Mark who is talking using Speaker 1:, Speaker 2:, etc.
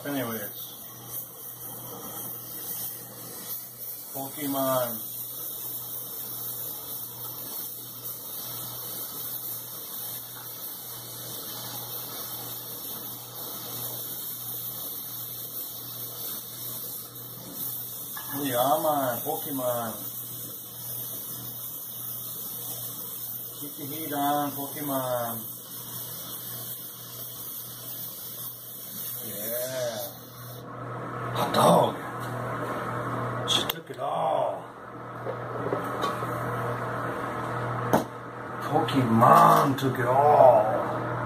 Speaker 1: off anyways. Pokemon. Llama, Pokemon. Keep the heat on, Pokemon. Took all. Pokemon took it all.